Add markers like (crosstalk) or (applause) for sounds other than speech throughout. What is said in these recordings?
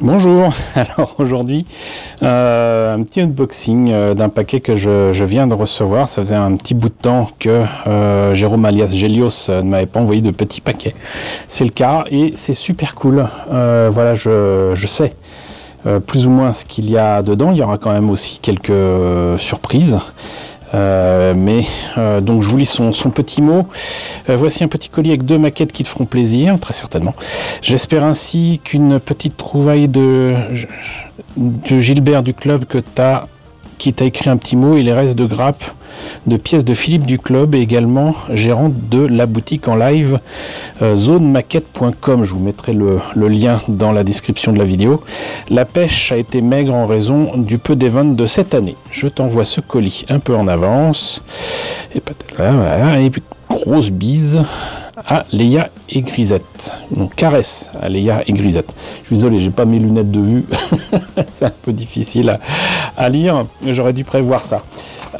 Bonjour, (laughs) alors aujourd'hui euh, un petit unboxing euh, d'un paquet que je, viens de recevoir. Ça faisait un petit bout de temps que euh, Jérôme alias Gélios ne m'avait pas envoyé de petits paquets. C'est le cas et c'est super cool. voilà, je, je sais plus ou moins ce qu'il y a dedans. Il y aura quand même aussi quelques surprises. Euh, mais euh, donc je vous lis son, petit mot. Euh, voici un petit colis avec deux maquettes qui te feront plaisir, très certainement. J'espère ainsi qu'une petite trouvaille de, de Gilbert du club que tu as qui t'a écrit un petit mot et les restes de grappes de pièces de Philippe du club et également gérant de la boutique en live euh, zonemaquette.com. Je vous mettrai le, lien dans la description de la vidéo. La pêche a été maigre en raison du peu des de cette année. Je t'envoie ce colis un peu en avance. Et, et puis grosse bise à Léa et Grisette. Donc caresse à Léa et Grisette. Je suis désolé, j'ai pas mes lunettes de vue. (laughs) C'est un peu difficile à, lire. J'aurais dû prévoir ça.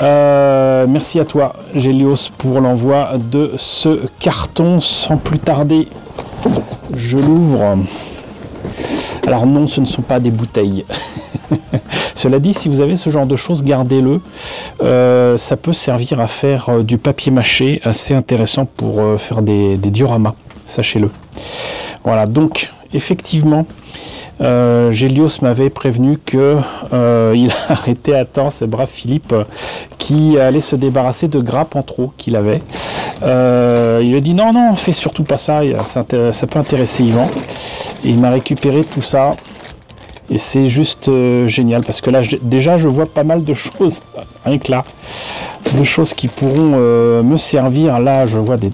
Euh, merci à toi, Gélios, pour l'envoi de ce carton. Sans plus tarder, je l'ouvre. Alors non, ce ne sont pas des bouteilles. (laughs) Cela dit, si vous avez ce genre de choses, gardez-le. Euh, ça peut servir à faire euh, du papier mâché assez intéressant pour euh, faire des, dioramas, sachez-le. Voilà, donc effectivement, Gélios m'avait prévenu que (laughs) il a arrêté à temps ce brave Philippe qui allait se débarrasser de grappes en trop qu'il avait. Il a dit non, non, fais surtout pas ça, ça, peut intéresser Yvan. Et il m'a récupéré tout ça et c'est juste euh, génial parce que là, déjà, je vois pas mal de choses, (laughs) rien que là, de choses qui pourront euh, me servir. Là, je vois des.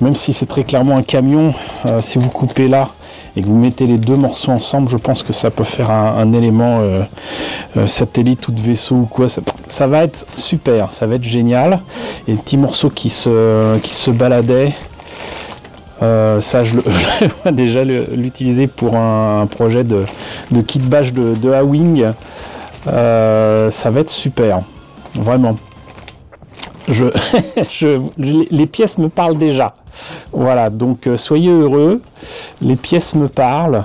Même si c'est très clairement un camion, euh, si vous coupez là et que vous mettez les deux morceaux ensemble, je pense que ça peut faire un, élément satellite ou de vaisseau ou quoi. Ça, va être super, ça va être génial. Et les petits morceaux qui se, qui se baladaient. Euh, ça, je, vois (laughs) déjà l'utiliser pour un, projet de, kit bash de, de A-Wing. Euh, ça va être super, vraiment. (laughs) Les pièces me parlent déjà. Voilà, donc euh, soyez heureux. Les pièces me parlent.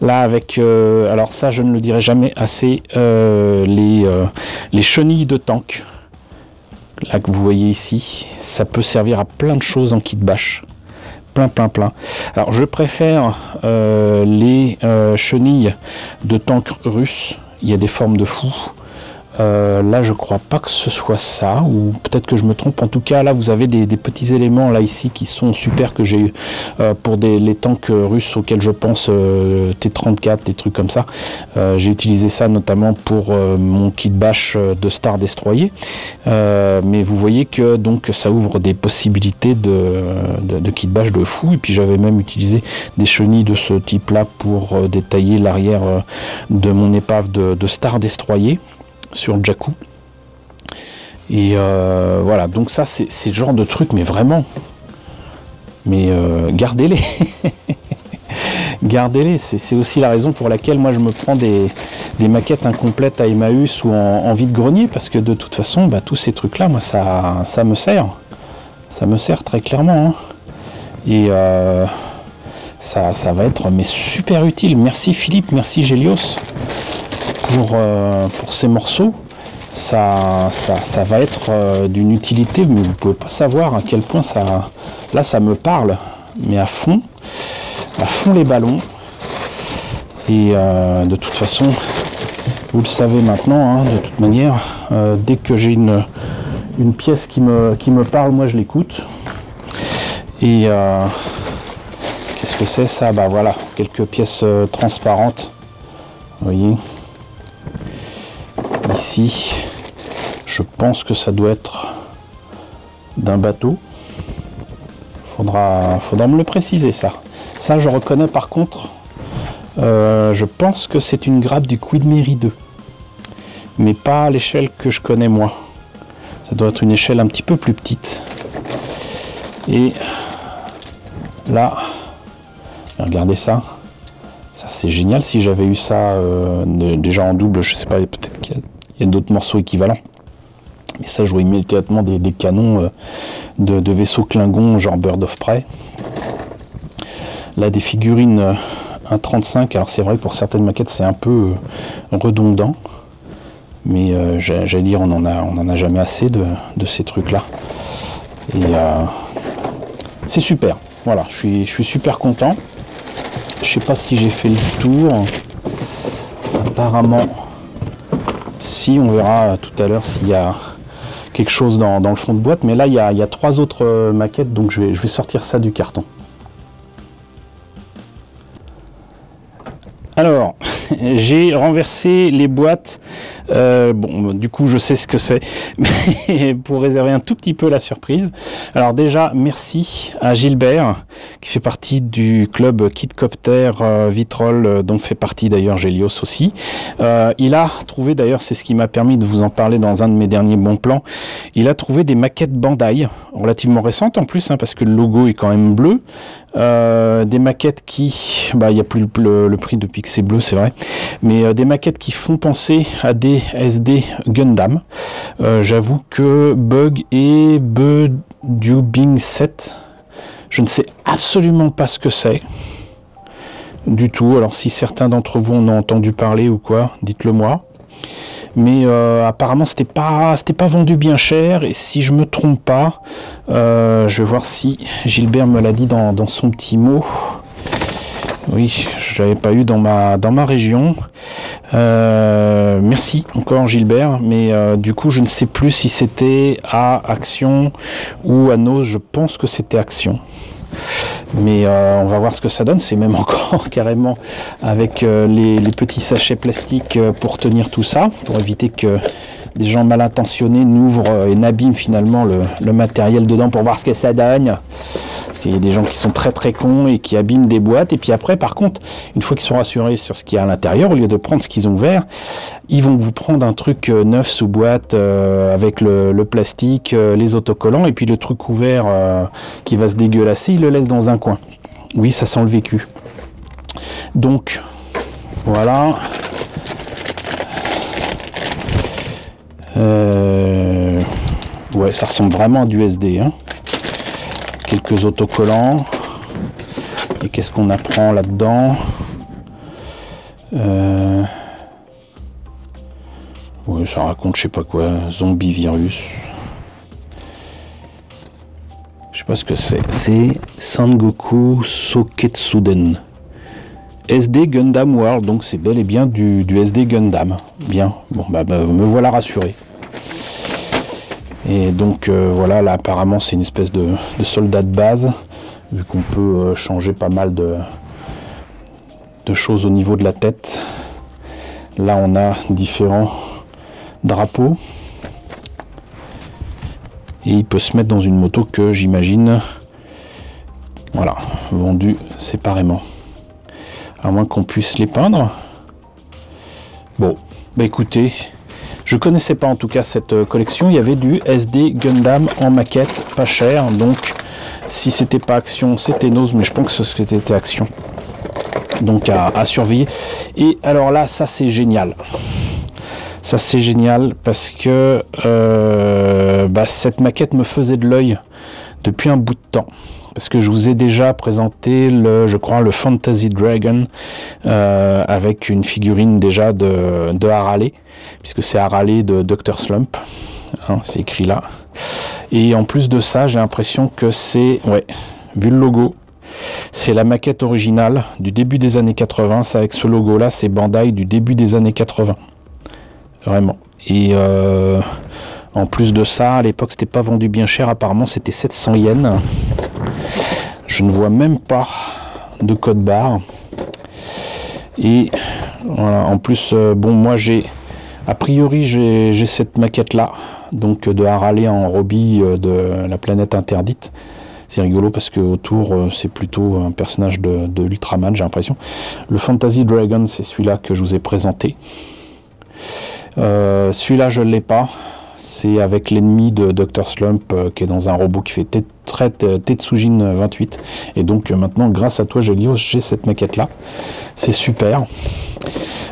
Là, avec. alors, ça, je ne le dirai jamais assez. les, les chenilles de tank. Là, que vous voyez ici. Ça peut servir à plein de choses en kit bash plein, plein, plein. Alors, je préfère euh, les euh, chenilles de tank russe. Il y a des formes de fou. Euh, là, je crois pas que ce soit ça, ou peut-être que je me trompe. En tout cas, là, vous avez des, petits éléments là ici qui sont super que j'ai eu euh, pour des, les tanks russes auxquels je pense euh, T34, des trucs comme ça. j'ai utilisé ça notamment pour mon kit bash de Star Destroyer. mais vous voyez que donc ça ouvre des possibilités de, de, kit bash de fou. Et puis j'avais même utilisé des chenilles de ce type-là pour détailler l'arrière de mon épave de, de Star Destroyer sur Jakku. Et euh, voilà, donc ça c'est le genre de truc, mais vraiment. Mais euh, gardez-les. (laughs) gardez-les. C'est aussi la raison pour laquelle moi je me prends des, maquettes incomplètes à Emmaüs ou en, vide-grenier, parce que de toute façon, bah, tous ces trucs-là, moi ça, ça me sert. Ça me sert très clairement. Hein. Et euh, ça, ça va être mais super utile. Merci Philippe, merci Gélios pour, euh, pour ces morceaux, ça, ça, va être euh, d'une utilité, mais vous pouvez pas savoir à quel point ça. Là, ça me parle, mais à fond, à fond les ballons. Et euh, de toute façon, vous le savez maintenant, hein, de toute manière, dès que j'ai une, une pièce qui me, qui me parle, moi je l'écoute. Et qu'est-ce que c'est ça? Bah voilà, quelques pièces transparentes. Vous voyez? Je pense que ça doit être d'un bateau. Faudra, faudra me le préciser ça. Ça, je reconnais par contre. Euh, je pense que c'est une grappe du Quid Mary 2. Mais pas à l'échelle que je connais moi. Ça doit être une échelle un petit peu plus petite. Et là, regardez ça. Ça c'est génial si j'avais eu ça euh, déjà en double, je sais pas, peut-être y a d'autres morceaux équivalents. Mais ça, je vois immédiatement des, canons euh, de, vaisseaux Klingon, genre Bird of Prey. Là, des figurines euh, un 35. Alors c'est vrai pour certaines maquettes c'est un peu redondant. Mais j'allais dire on en a on en a jamais assez de, ces trucs là. Et c'est super. Voilà, je suis, je suis super content. Je sais pas si j'ai fait le tour. Apparemment, si, on verra tout à l'heure s'il y a quelque chose dans, le fond de boîte. Mais là, il y a, trois autres euh, maquettes, donc je vais, je vais sortir ça du carton. Alors, (laughs) j'ai renversé les boîtes. Euh, bon, du coup, je sais ce que c'est, (laughs) mais pour réserver un tout petit peu la surprise. Alors déjà, merci à Gilbert, qui fait partie du club Kidcopter euh, Vitrol, euh, dont fait partie d'ailleurs Gélios aussi. il a trouvé, d'ailleurs, c'est ce qui m'a permis de vous en parler dans un de mes derniers bons plans, il a trouvé des maquettes Bandai, relativement récentes en plus, hein, parce que le logo est quand même bleu. Des maquettes qui, bah, il n'y a plus le, le prix depuis que c'est bleu, c'est vrai, mais euh, des maquettes qui font penser à des SD Gundam. Euh, j'avoue que Bug et Bedubing 7, je ne sais absolument pas ce que c'est du tout. Alors si certains d'entre vous en ont entendu parler ou quoi, dites-le moi. Mais euh, apparemment c'était pas c'était pas vendu bien cher et si je me trompe pas, je vais voir si Gilbert me l'a dit dans son petit mot. Oui, je n'avais pas eu dans ma, dans ma région. Euh, merci encore Gilbert, mais euh, du coup je ne sais plus si c'était à Action ou à Nos, je pense que c'était Action. Mais euh, on va voir ce que ça donne. C'est même (laughs) encore carrément avec les, petits sachets plastiques pour tenir tout ça, pour éviter que des gens mal intentionnés n'ouvrent et n'abîment finalement le, le matériel dedans pour voir ce que ça donne. Il y a des gens qui sont très très cons et qui abîment des boîtes. Et puis après, par contre, une fois qu'ils sont rassurés sur ce qu'il y a à l'intérieur, au lieu de prendre ce qu'ils ont ouvert, ils vont vous prendre un truc euh, neuf sous boîte euh, avec le, plastique, euh, les autocollants, et puis le truc ouvert qui va se dégueulasser, ils le laissent dans un coin. Oui, ça sent le vécu. Donc, voilà. ouais, ça ressemble vraiment à du SD. Hein quelques autocollants. Et qu'est-ce qu'on apprend là-dedans euh... ça raconte je sais pas quoi, zombie virus. Je sais pas ce que c'est. C'est Sangoku Soketsuden. SD Gundam World, donc c'est bel et bien du, SD Gundam. Bien, bon bah, bah me voilà rassuré. Et donc euh, voilà, là apparemment c'est une espèce de, soldat de base, vu qu'on peut euh, changer pas mal de, de choses au niveau de la tête. Là on a différents drapeaux. Et il peut se mettre dans une moto que j'imagine, voilà, vendue séparément. À moins qu'on puisse les peindre. Bon, bah écoutez, je connaissais pas en tout cas cette euh, collection. Il y avait du SD Gundam en maquette, pas cher. Donc si c'était pas Action, c'était Nose, mais je pense que c'était Action. Donc à, surveiller. Et alors là, ça c'est génial. Ça c'est génial parce que euh, bah, cette maquette me faisait de l'œil depuis un bout de temps parce que je vous ai déjà présenté le, je crois, le Fantasy Dragon euh, avec une figurine déjà de, de Harale, puisque c'est Harale de Dr. Slump, hein, c'est écrit là. Et en plus de ça, j'ai l'impression que c'est, ouais, vu le logo, c'est la maquette originale du début des années 80. Ça, avec ce logo-là, c'est Bandai du début des années 80. Vraiment. Et euh, en plus de ça, à l'époque, c'était pas vendu bien cher. Apparemment, c'était 700 yens. Je ne vois même pas de code barre. Et voilà, en plus, euh, bon, moi j'ai, a priori, j'ai cette maquette là, donc de Harale en Robbie euh, de la planète interdite. C'est rigolo parce que autour, euh, c'est plutôt un personnage de, de Ultraman, j'ai l'impression. Le Fantasy Dragon, c'est celui-là que je vous ai présenté. celui-là, je ne l'ai pas c'est avec l'ennemi de Dr. Slump euh, qui est dans un robot qui fait Tetsujin 28. Et donc euh, maintenant, grâce à toi, Gélios, j'ai cette maquette-là. C'est super.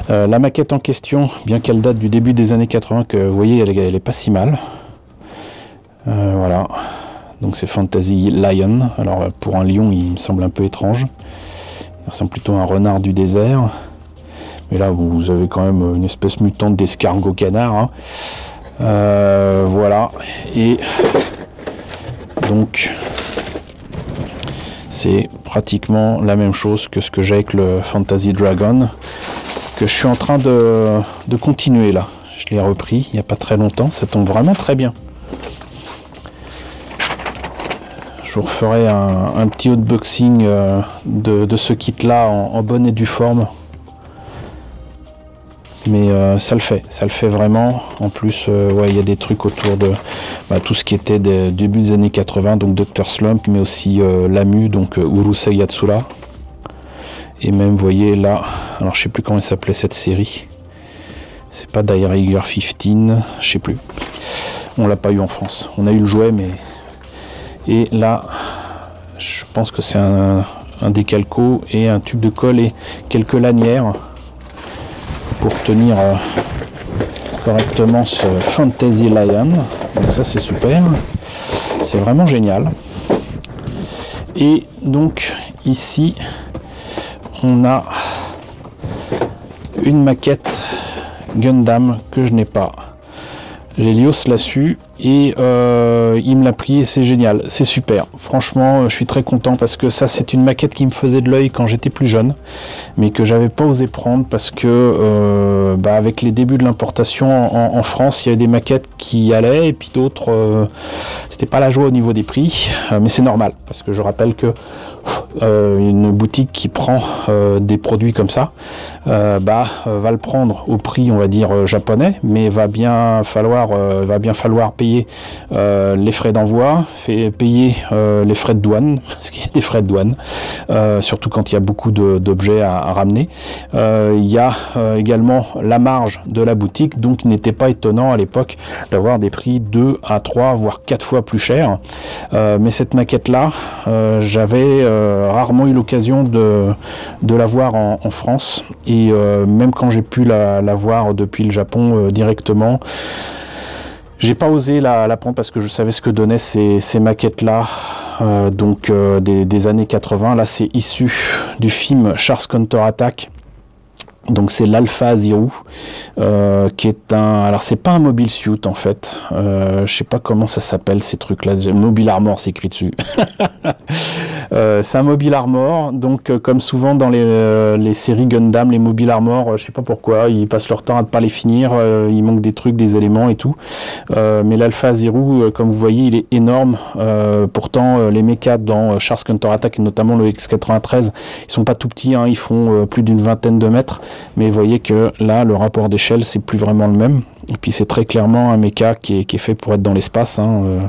Euh, la maquette en question, bien qu'elle date du début des années 80, que vous voyez, elle, elle est pas si mal. voilà. Donc c'est Fantasy Lion. Alors pour un lion, il me semble un peu étrange. Ça ressemble plutôt à un renard du désert. Mais là, vous avez quand même une espèce mutante d'escargot canard. hein. Euh, voilà. Et donc, c'est pratiquement la même chose que ce que j'ai avec le Fantasy Dragon, que je suis en train de, continuer là. Je l'ai repris il n'y a pas très longtemps, ça tombe vraiment très bien. Je vous referai un, petit unboxing euh, de, de ce kit là en bonne et due forme. Mais euh, ça le fait, ça le fait vraiment. En plus, euh, il y a des trucs autour de bah, tout ce qui était début des années 80, donc Dr Slump, mais aussi euh, Lamu, donc Urusei Yatsura. Et même, vous voyez là, alors je sais plus comment elle s'appelait cette série. C'est pas Diary Girl 15, je sais plus. On l'a pas eu en France. On a eu le jouet, mais. Et là, je pense que c'est un décalco et un tube de colle et quelques lanières pour tenir euh, correctement ce Fantasy Lion. Donc ça c'est super. C'est vraiment génial. Et donc ici on a une maquette Gundam que je n'ai pas. Gélios l'a su et euh, il me l'a pris et c'est génial, c'est super. Franchement, je suis très content parce que ça, c'est une maquette qui me faisait de l'œil quand j'étais plus jeune, mais que j'avais pas osé prendre parce que, euh, bah, avec les débuts de l'importation en, France, il y avait des maquettes qui allaient et puis d'autres, euh, c'était pas la joie au niveau des prix, euh, mais c'est normal parce que je rappelle que euh, une boutique qui prend euh, des produits comme ça, euh, bah, euh, va le prendre au prix, on va dire euh, japonais, mais va bien falloir, euh, va bien falloir payer euh, les frais d'envoi, payer euh, les frais de douane, (laughs) parce qu'il y a des frais de douane, euh, surtout quand il y a beaucoup d'objets à, ramener. Il y a également la marge de la boutique, donc il n'était pas étonnant à l'époque d'avoir des prix 2 à 3, voire 4 fois plus chers. Euh, mais cette maquette-là, j'avais rarement eu l'occasion de, la voir en, France. Et même quand j'ai pu la, voir depuis le Japon directement, j'ai pas osé la, la prendre parce que je savais ce que donnaient ces, maquettes-là. euh, donc euh, des, des années 80. Là, c'est issu du film Charles Counter Attack. Donc c'est l'Alpha Zero, euh, qui est un. Alors c'est pas un mobile suit en fait. Euh, je sais pas comment ça s'appelle ces trucs-là. Mobile Armor, c'est écrit dessus. (laughs) Euh, c'est un mobile armor, donc comme souvent dans les, les séries Gundam, les mobile armor, je sais pas pourquoi, ils passent leur temps à ne pas les finir, il manque des trucs, des éléments et tout. Mais l'Alpha Zero, comme vous voyez, il est énorme. Pourtant, les mechas dans Charles Counter Attack et notamment le X93, ils sont pas tout petits, hein, ils font plus d'une vingtaine de mètres. Mais vous voyez que là, le rapport d'échelle, c'est plus vraiment le même. Et puis c'est très clairement un mecha qui est, qui est fait pour être dans l'espace. hein, euh,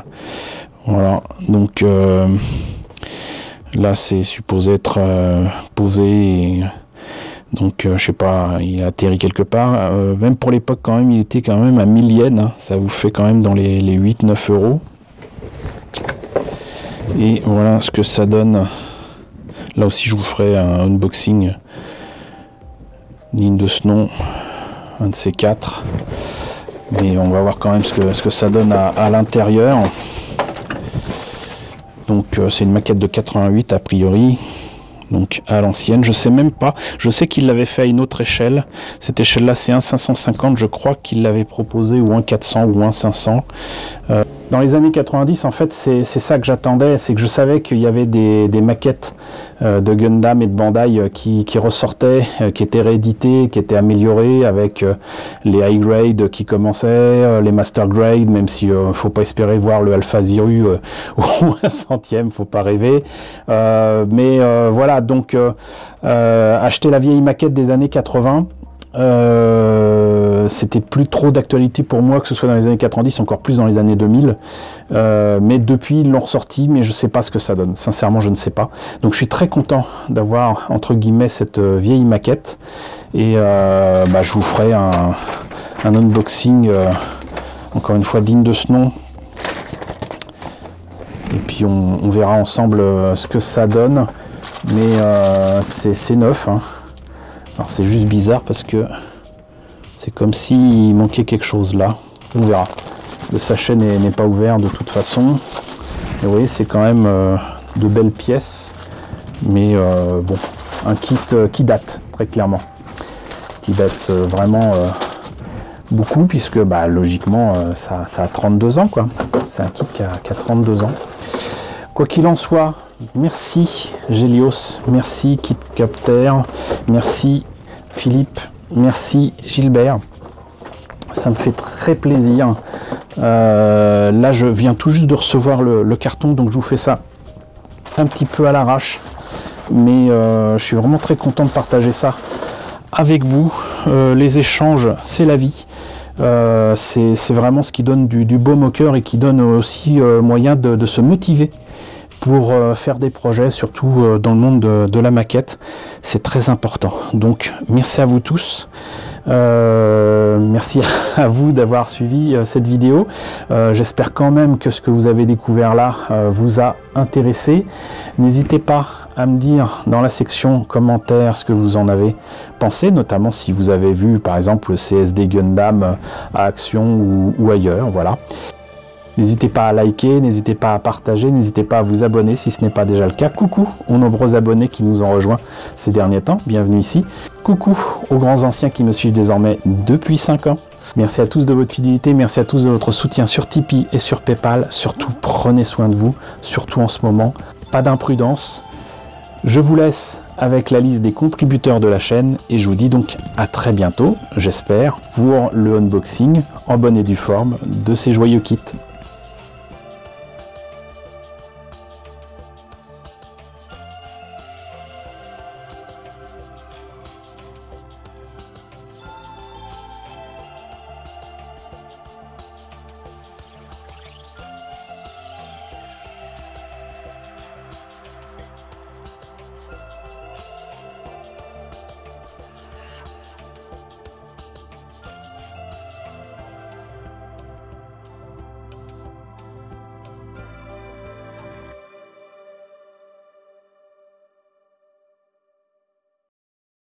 voilà, donc. euh, Là, c'est supposé être euh, posé. et donc, euh, je sais pas, il a atterri quelque part. Même pour l'époque, quand même, il était quand même à 1000 yens. hein. Ça vous fait quand même dans les, les 8-9 euros. Et voilà ce que ça donne. Là aussi, je vous ferai un unboxing digne de ce nom. Un de ces quatre. Mais on va voir quand même ce que, ce que ça donne à, l'intérieur. Donc euh, c'est une maquette de 88 a priori. Donc à l'ancienne, je sais même pas. Je sais qu'il l'avait fait à une autre échelle. Cette échelle-là, c'est un 550. Je crois qu'il l'avait proposé ou un 400 ou un 500. Euh, dans les années 90, en fait, c'est ça que j'attendais. C'est que je savais qu'il y avait des, maquettes euh, de Gundam et de Bandai euh, qui, ressortaient, euh, qui étaient rééditées, qui étaient améliorées avec les high grade qui commençaient, les master grade, même si euh, faut pas espérer voir le Alpha euh, (laughs) ou un centième, faut pas rêver. Mais voilà, donc acheter la vieille maquette des années 80. Euh, c'était plus trop d'actualité pour moi que ce soit dans les années 90, encore plus dans les années 2000. Euh, mais depuis, ils l'ont ressorti, mais je sais pas ce que ça donne. Sincèrement, je ne sais pas. Donc, je suis très content d'avoir entre guillemets cette euh, vieille maquette. Et euh, bah, je vous ferai un, un unboxing, encore une fois digne de ce nom. Et puis, on, verra ensemble ce que ça donne. Mais c'est c'est neuf. hein. Alors, c'est juste bizarre parce que comme s'il manquait quelque chose là. On verra. Le sachet n'est pas ouvert de toute façon. Et vous voyez, c'est quand même euh, de belles pièces. Mais euh, bon, un kit qui date très clairement. Qui date vraiment beaucoup puisque bah, logiquement ça, a 32 ans quoi. C'est un kit qui a, qui a 32 ans. Quoi qu'il en soit, merci Gélios, merci KitCapter, merci Philippe, merci Gilbert. Ça me fait très plaisir. Euh, là, je viens tout juste de recevoir le, carton, donc je vous fais ça un petit peu à l'arrache. Mais euh, je suis vraiment très content de partager ça avec vous. Euh, les échanges, c'est la vie. c'est vraiment ce qui donne du, beau moqueur et qui donne aussi moyen de, se motiver pour faire des projets, surtout dans le monde de la maquette. C'est très important. Donc merci à vous tous. Euh, merci (laughs) à vous d'avoir suivi euh, cette vidéo. Euh, j'espère quand même que ce que vous avez découvert là vous a intéressé. N'hésitez pas à me dire dans la section commentaires ce que vous en avez pensé, notamment si vous avez vu par exemple le CSD Gundam à Action ou, ou ailleurs. Voilà. N'hésitez pas à liker, n'hésitez pas à partager, n'hésitez pas à vous abonner si ce n'est pas déjà le cas. Coucou aux nombreux abonnés qui nous ont rejoints ces derniers temps, bienvenue ici. Coucou aux grands anciens qui me suivent désormais depuis 5 ans. Merci à tous de votre fidélité, merci à tous de votre soutien sur Tipeee et sur Paypal. Surtout, prenez soin de vous, surtout en ce moment. Pas d'imprudence. Je vous laisse avec la liste des contributeurs de la chaîne et je vous dis donc à très bientôt, j'espère, pour le unboxing en bonne et due forme de ces joyeux kits.